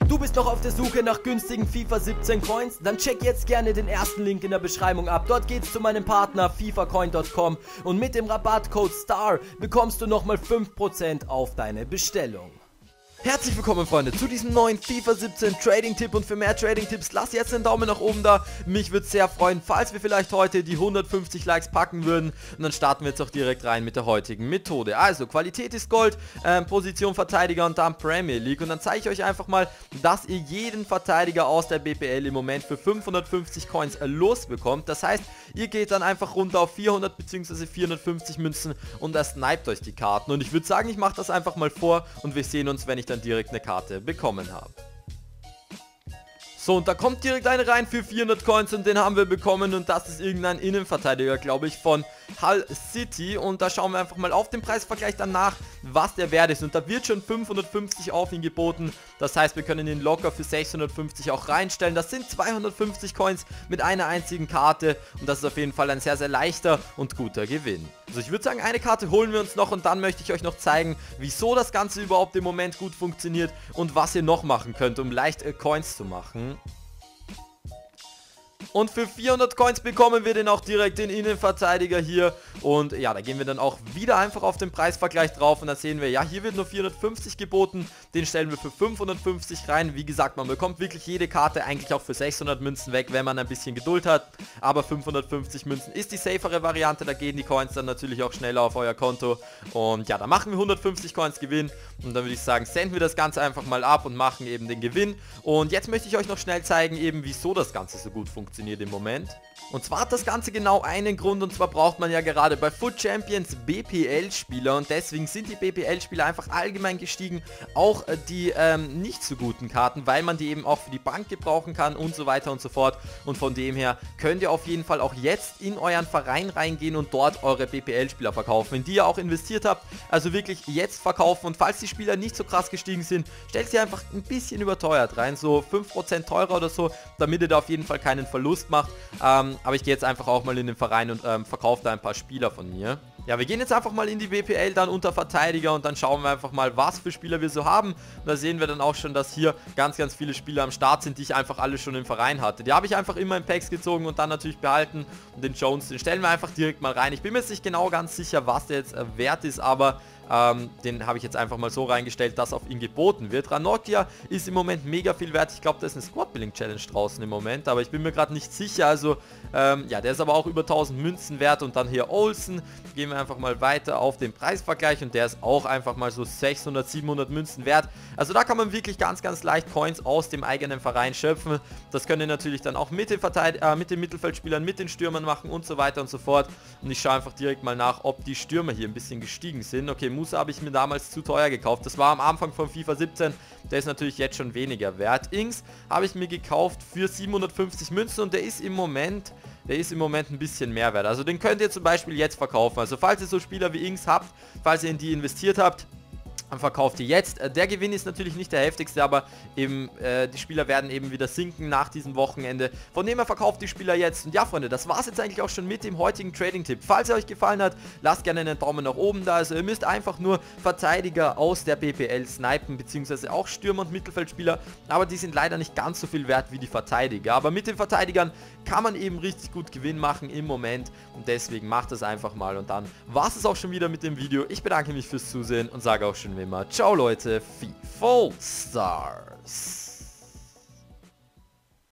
Du bist noch auf der Suche nach günstigen FIFA 17 Coins? Dann check jetzt gerne den ersten Link in der Beschreibung ab. Dort geht's zu meinem Partner fifacoin.com und mit dem Rabattcode STAR bekommst du nochmal 5% auf deine Bestellung. Herzlich willkommen Freunde zu diesem neuen FIFA 17 Trading Tipp und für mehr Trading Tipps lasst jetzt einen Daumen nach oben da. Mich würde sehr freuen, falls wir vielleicht heute die 150 Likes packen würden und dann starten wir jetzt auch direkt rein mit der heutigen Methode. Also Qualität ist Gold, äh, Position Verteidiger und dann Premier League und dann zeige ich euch einfach mal, dass ihr jeden Verteidiger aus der BPL im Moment für 550 Coins losbekommt. Das heißt, ihr geht dann einfach runter auf 400 bzw. 450 Münzen und er sniped euch die Karten und ich würde sagen, ich mache das einfach mal vor und wir sehen uns, wenn ich dann dann direkt eine Karte bekommen habe. So, und da kommt direkt eine rein für 400 Coins und den haben wir bekommen und das ist irgendein Innenverteidiger, glaube ich, von Hull City. Und da schauen wir einfach mal auf den Preisvergleich danach, was der Wert ist. Und da wird schon 550 auf ihn geboten, das heißt, wir können ihn locker für 650 auch reinstellen, das sind 250 Coins mit einer einzigen Karte. Und das ist auf jeden Fall ein sehr, sehr leichter und guter Gewinn. Also ich würde sagen, eine Karte holen wir uns noch und dann möchte ich euch noch zeigen, wieso das Ganze überhaupt im Moment gut funktioniert und was ihr noch machen könnt, um leicht äh, Coins zu machen. Und für 400 Coins bekommen wir den auch direkt den Innenverteidiger hier. Und ja, da gehen wir dann auch wieder einfach auf den Preisvergleich drauf. Und dann sehen wir, ja, hier wird nur 450 geboten. Den stellen wir für 550 rein. Wie gesagt, man bekommt wirklich jede Karte eigentlich auch für 600 Münzen weg, wenn man ein bisschen Geduld hat. Aber 550 Münzen ist die safere Variante. Da gehen die Coins dann natürlich auch schneller auf euer Konto. Und ja, da machen wir 150 Coins Gewinn. Und dann würde ich sagen, senden wir das Ganze einfach mal ab und machen eben den Gewinn. Und jetzt möchte ich euch noch schnell zeigen, eben wieso das Ganze so gut funktioniert funktioniert im Moment. Und zwar hat das Ganze genau einen Grund und zwar braucht man ja gerade bei Foot Champions BPL-Spieler und deswegen sind die BPL-Spieler einfach allgemein gestiegen, auch äh, die ähm, nicht so guten Karten, weil man die eben auch für die Bank gebrauchen kann und so weiter und so fort. Und von dem her könnt ihr auf jeden Fall auch jetzt in euren Verein reingehen und dort eure BPL-Spieler verkaufen, in die ihr auch investiert habt, also wirklich jetzt verkaufen. Und falls die Spieler nicht so krass gestiegen sind, stellt sie einfach ein bisschen überteuert rein, so 5% teurer oder so, damit ihr da auf jeden Fall keinen Verlust macht, ähm, aber ich gehe jetzt einfach auch mal in den Verein und ähm, verkaufe da ein paar Spieler von mir. Ja, wir gehen jetzt einfach mal in die WPL dann unter Verteidiger und dann schauen wir einfach mal, was für Spieler wir so haben. Und da sehen wir dann auch schon, dass hier ganz, ganz viele Spieler am Start sind, die ich einfach alle schon im Verein hatte. Die habe ich einfach immer in Packs gezogen und dann natürlich behalten. Und den Jones, den stellen wir einfach direkt mal rein. Ich bin mir jetzt nicht genau ganz sicher, was der jetzt äh, wert ist, aber ähm, den habe ich jetzt einfach mal so reingestellt, dass auf ihn geboten wird. Ranocchia ist im Moment mega viel wert. Ich glaube, da ist eine Squad-Building-Challenge draußen im Moment, aber ich bin mir gerade nicht sicher. Also, ähm, ja, der ist aber auch über 1000 Münzen wert. Und dann hier Olsen. Gehen wir einfach mal weiter auf den Preisvergleich und der ist auch einfach mal so 600, 700 Münzen wert. Also da kann man wirklich ganz, ganz leicht Coins aus dem eigenen Verein schöpfen. Das können natürlich dann auch mit den, Verteid äh, mit den Mittelfeldspielern, mit den Stürmern machen und so weiter und so fort. Und ich schaue einfach direkt mal nach, ob die Stürmer hier ein bisschen gestiegen sind. Okay, Musa habe ich mir damals zu teuer gekauft. Das war am Anfang von FIFA 17. Der ist natürlich jetzt schon weniger wert. Ings habe ich mir gekauft für 750 Münzen und der ist im Moment der ist im Moment ein bisschen mehr wert. Also den könnt ihr zum Beispiel jetzt verkaufen. Also falls ihr so Spieler wie Ings habt, falls ihr in die investiert habt, verkauft ihr jetzt. Äh, der Gewinn ist natürlich nicht der heftigste, aber eben äh, die Spieler werden eben wieder sinken nach diesem Wochenende. Von dem her verkauft die Spieler jetzt. Und ja, Freunde, das war es jetzt eigentlich auch schon mit dem heutigen Trading-Tipp. Falls er euch gefallen hat, lasst gerne einen Daumen nach oben da. Also ihr müsst einfach nur Verteidiger aus der BPL snipen, beziehungsweise auch Stürmer und Mittelfeldspieler. Aber die sind leider nicht ganz so viel wert wie die Verteidiger. Aber mit den Verteidigern kann man eben richtig gut Gewinn machen im Moment. Und deswegen macht das einfach mal. Und dann war es auch schon wieder mit dem Video. Ich bedanke mich fürs Zusehen und sage auch schon wie immer, ciao Leute, FIFA Stars.